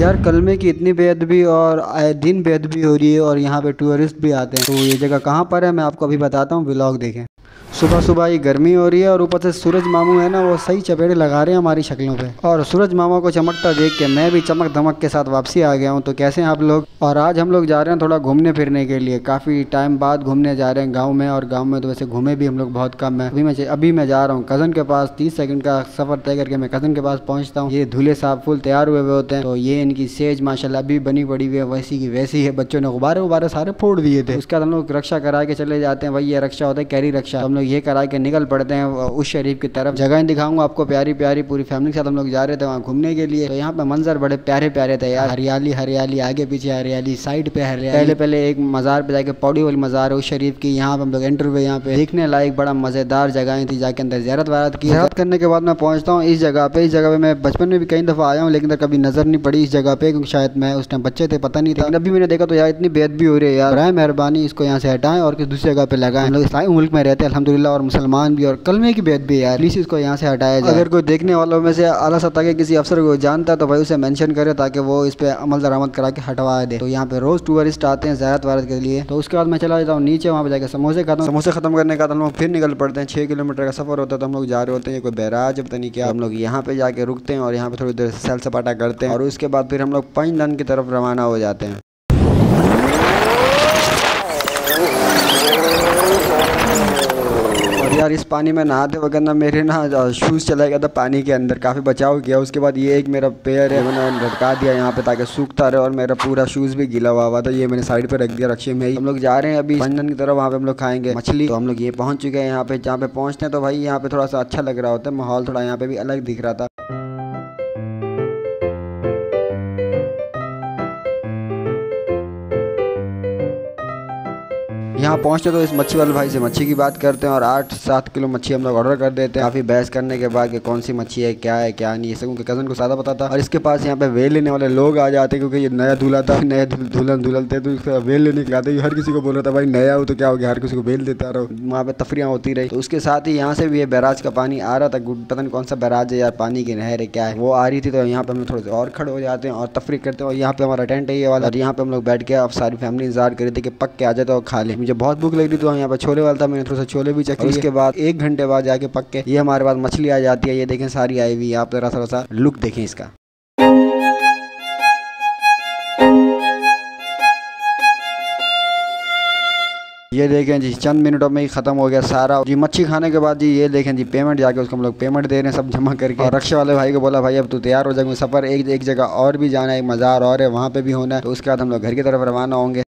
यार कलमे की इतनी बेअदबी और आए दिन बेअदबी हो रही है और यहाँ पे टूरिस्ट भी आते हैं तो ये जगह कहाँ पर है? मैं आपको अभी बताता हूँ ब्लॉग देखें। सुबह सुबह ही गर्मी हो रही है और ऊपर से सूरज मामू है ना, वो सही चपेड़े लगा रहे हैं हमारी शक्लों पे। और सूरज मामा को चमकता देख के मैं भी चमक धमक के साथ वापसी आ गया हूँ। तो कैसे हैं आप लोग? और आज हम लोग जा रहे हैं थोड़ा घूमने फिरने के लिए। काफ़ी टाइम बाद घूमने जा रहे हैं गाँव में और गाँव में तो वैसे घूमे भी हम लोग बहुत कम है। अभी मैं अभी मैं जा रहा हूँ। कज़न के पास तीस सेकंड का सफ़र तय करके मैं कज़न के पास पहुँचता हूँ। ये धूले साहब फुल तैयार हुए हुए होते हैं। तो ये इनकी सेज माशाला अभी बनी पड़ी हुई है। वैसी की वैसी है। बच्चों ने गुब्बारे गुब्बारे सारे फोड़ दिए थे। उसके बाद हम लोग रक्षा करा के चले जाते हैं। वही ये रक्षा होता है, कैरी रक्षा। हम लोग ये करा के निकल पड़ते हैं उस शरीफ की तरफ़। जगह दिखाऊँगा आपको, प्यारी प्यारी पूरी फैमिली के साथ हम लोग जा रहे थे वहाँ घूमने के लिए। तो यहाँ पे मंजर बड़े प्यारे प्यारे थे यार। हरियाली हरियाली, आगे पीछे हरियाली साइड पे हरियाली। पहले पहले एक मज़ार पे जाके पौड़ी वाली मज़ार है उस शरीफ की। यहाँ पे हम लोग एंटर हुए यहाँ पे। देखने लायक बड़ा मज़ेदार जगह थी जाके अंदर ज्यारत वारत की। ज्यारत करने के बाद मैं पहुँचता हूँ इस जगह पे। इस जगह पे मैं बचपन में भी कई दफ़ा आया हूँ, लेकिन कभी नज़र नहीं पड़ी इस जगह पे, क्योंकि शायद मैं उस टाइम बच्चे थे, पता नहीं था। अभी मैंने देखा तो यार इतनी बेदबी हो रही है यार। मेहरबानी इसको यहाँ से हटाएँ और किसी दूसरी जगह पे लगाएँ। लोग मुल्क में रहते हैं अलहमदिल्ला और मुसलमान भी और कलमे की बेद भी यार। प्लीज़ इसको यहाँ से हटाया जाए। अगर कोई देखने वालों में से अला सत्ता के किसी अफसर को जानता है तो भाई उसे मैंशन करे ताकि वो इस पर अमल दरामद करा के हटवा दे। तो यहाँ पे रोज़ टूरिस्ट आते हैं ज़्यादा वारत के लिए। तो उसके बाद मैं चला जाता हूँ नीचे वहाँ पे जाकर समोसे खाता हूँ। समोसे खत्म करने का हम लोग फिर निकल पड़ते हैं। छः किलोमीटर का सफ़र होता है तो हम लोग जा रहे होते हैं। कोई बैराज पता नहीं क्या। हम लोग यहाँ पे जाके रुकते हैं और यहाँ पे थोड़ी देर सैल सपाटा करते हैं। और उसके बाद फिर हम लोग पंच की तरफ़ रवाना हो जाते हैं। यार, इस पानी में नहाते वगैरह ना मेरे ना शूज़ चला गया था पानी के अंदर, काफ़ी बचाव किया। उसके बाद ये एक मेरा पेयर है, मैंने लटका दिया यहाँ पे ताकि सूखता रहे और मेरा पूरा शूज़ भी गीला हुआ हुआ था। ये मैंने साइड पर रख दिया रक्षे में ही। हम लोग जा रहे हैं अभी, बंधन की तरफ़, वहाँ पे हम लोग खाएँगे मछली। तो हम लोग ये पहुँच चुके हैं यहाँ पे, जहाँ पे पहुँचते हैं तो भाई, यहाँ पे थोड़ा सा अच्छा लग रहा होता है, माहौल थोड़ा यहाँ पे भी अलग दिख रहा था। यहाँ पहुँचते तो इस मच्छी वाले भाई से मच्छी की बात करते हैं और आठ सात किलो मच्छी हम लोग ऑर्डर कर देते हैं। काफ़ी बहस करने के बाद कि कौन सी मच्छी है, क्या है, क्या नहीं है उनके कज़न को सादा पता था। और इसके पास यहाँ पे वेल लेने वाले लोग आ जाते क्योंकि ये नया दूल्हा था, नया दुल्हन दुल्हनते तो इसका वेल लेने के आते हर किसी को बोल रहा था, भाई, नया हो तो क्या हो गया? हर किसी को वेल देता रहो। वहाँ पे तफरियाँ होती रही। तो उसके साथ ही यहाँ से भी ये बैराज का पानी आ रहा था। पता नहीं कौन सा बैराज है यार, पानी की नहर है, क्या है? वो आ रही थी तो यहाँ पे हम थोड़े से और खड़े हो जाते हैं और तफरी करते हैं। और यहाँ पे हमारा टेंट है ये वाला। और यहाँ पे हम लोग बैठ के अब सारी फैमिली इंतज़ार करी थी कि पक के आ जाते और खा ले। मुझे बहुत भूख लग रही थी तो यहाँ पर छोले वाला था मैंने थोड़ा सा छोले भी चखे उसके बाद एक घंटे बाद जाके पक के ये हमारे पास मछली आ जाती है ये देखें सारी आई हुई आप जरा थोड़ा सा लुक देखें इसका। ये देखें जी चंद मिनटों में ही खत्म हो गया सारा। जी मच्छी खाने के बाद जी ये देखें जी पेमेंट जाके उसको हम लोग पेमेंट दे रहे हैं सब जमा करके। और रक्षा वाले भाई को बोला भाई अब तू तैयार हो जाएँगे सफ़र एक एक जगह और भी जाना है मज़ार और है वहाँ पे भी होना है। तो उसके बाद हम लोग घर की तरफ़ रवाना होंगे।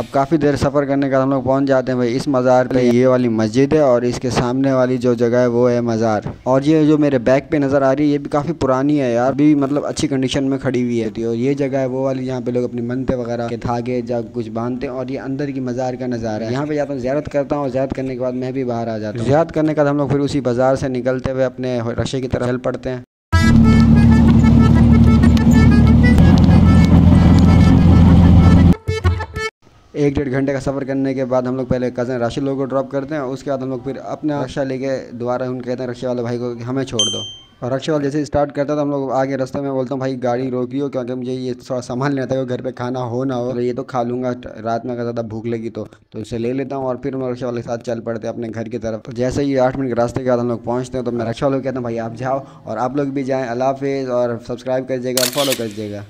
अब काफ़ी देर सफ़र करने के बाद हम लोग पहुँच जाते हैं भाई, इस मज़ार पे। ये वाली मस्जिद है और इसके सामने वाली जो जगह है, वो है मज़ार। और ये जो मेरे बैक पे नज़र आ रही है, ये भी काफ़ी पुरानी है यार। भी मतलब अच्छी कंडीशन में खड़ी हुई है। और ये जगह है, वो वाली जहाँ पे लोग अपनी मनते वगैरह के धागे जब कुछ बांधते हैं, और ये अंदर की मज़ार का नज़ारा है। यहाँ पर जाता हूँ, ज्यारत करता हूँ और ज्यारत करने के बाद मैं भी बाहर आ जाता हूँ। ज्यारत करने के बाद हम लोग फिर उसी बाज़ार से निकलते हुए अपने रशे की तरफ़ चल पड़ते हैं। एक डेढ़ घंटे का सफ़र करने के बाद हम लोग पहले कज़न राशि लोगों को ड्रॉप करते हैं, उसके बाद हम लोग फिर अपना रक्षा लेके दोबारा उन कहते हैं रक्षा वाले भाई को कि हमें छोड़ दो। और रक्षा वाले जैसे स्टार्ट करता तो हम लोग आगे रास्ते में बोलता हूँ, भाई, गाड़ी रोकियो, क्योंकि मुझे ये थोड़ा सामान लेना था घर पे खाना हो ना हो तो ये तो खा लूँगा, रात में अगर ज़्यादा भूख लगी तो। तो इसे ले लेता हूँ और फिर हम रक्षा वाले के साथ चल पड़ते हैं अपने घर की तरफ़। तो जैसे ही आठ मिनट के रास्ते के बाद हम लोग पहुँचते हैं तो मैं रक्षा वालों को कहता हूँ, भाई, आप जाओ और आप लोग भी जाएँ, अल्लाह हाफिज़ और सब्सक्राइब कर दीजिएगा और फॉलो कर दीजिएगा।